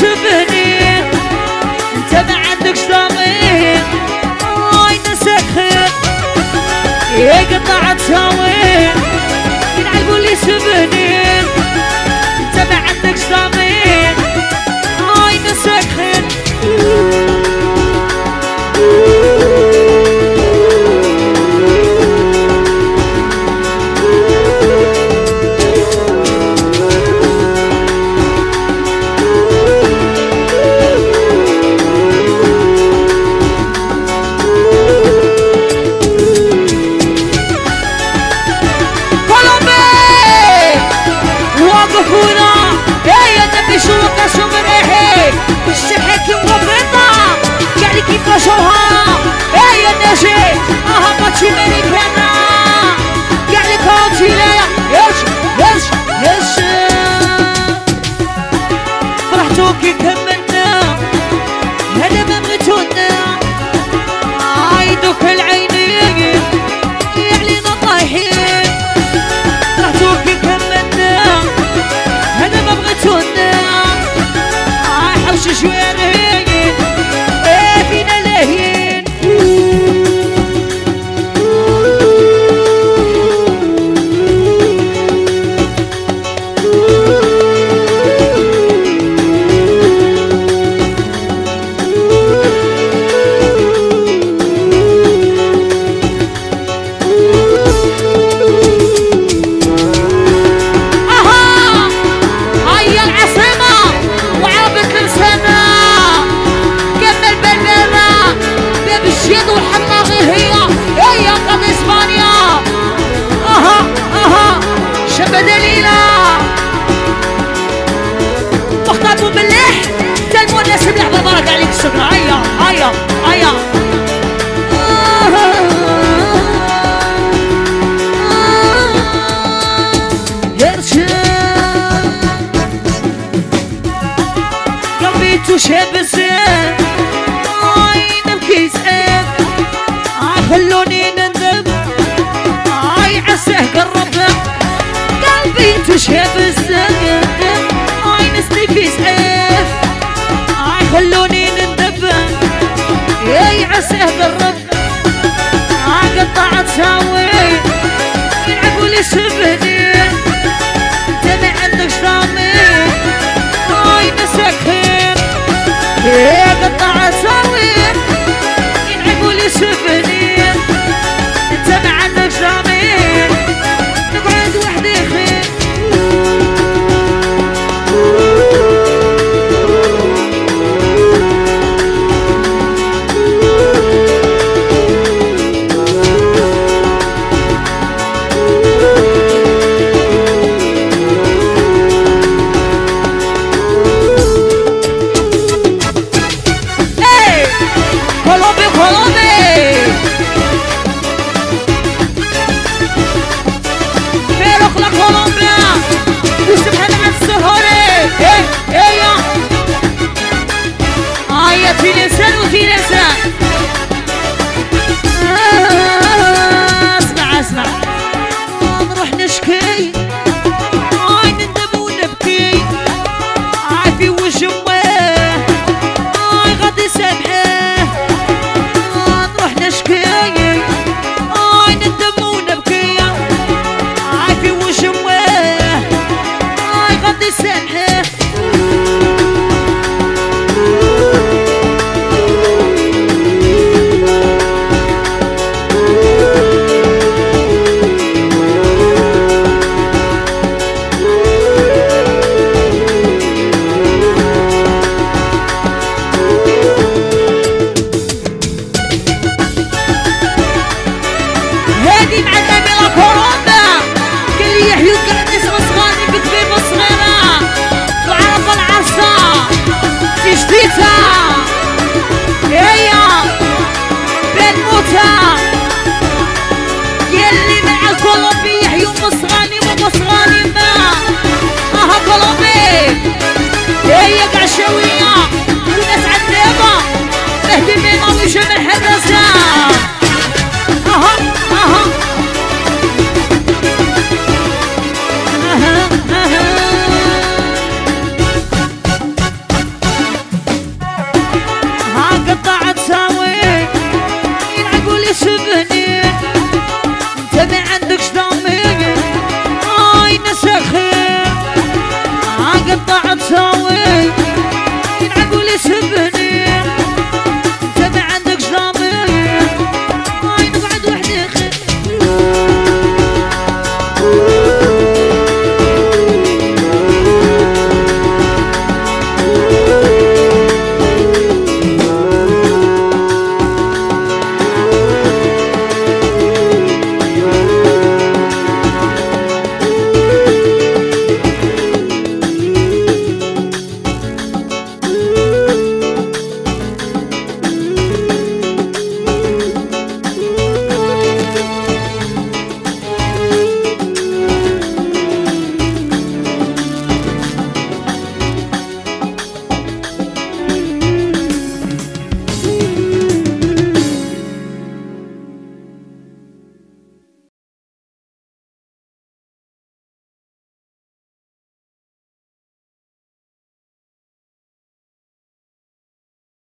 شوف عندكش ضمير وين نسك خير يقطع تهوير شبسات عين قلبي تشهب الزاد عين سليفي سقاف عاي خلوني نندم يا عساه قربت شنو اسمع اسمع. نروح نشكي. آه نندم ونبكي. عافي وجواه آه غادي سامحاه نروح نشكي. نندم ونبكي. عافي وجواه غادي سامحاه should have